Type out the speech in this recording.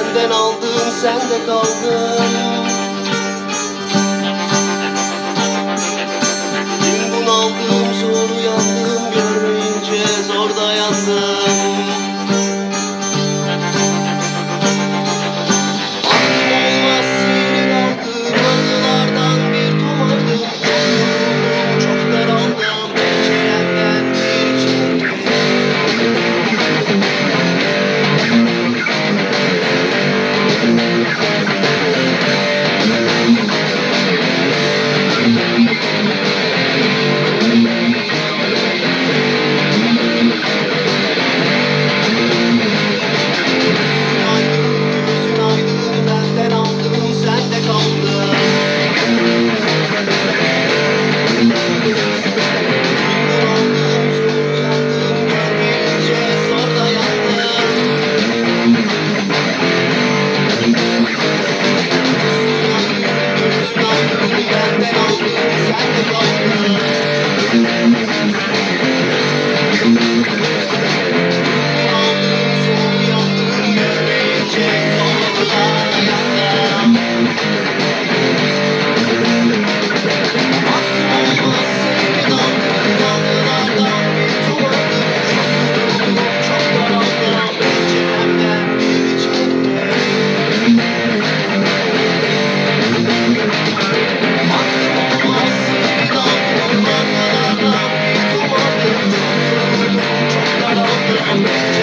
Benden aldın sen de kaldın I'm